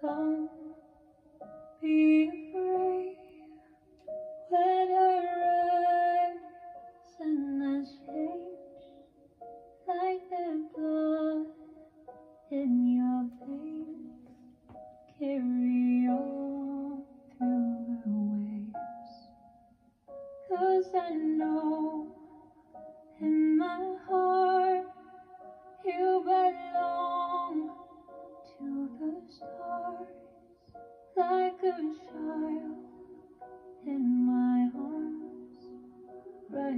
come.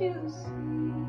you see.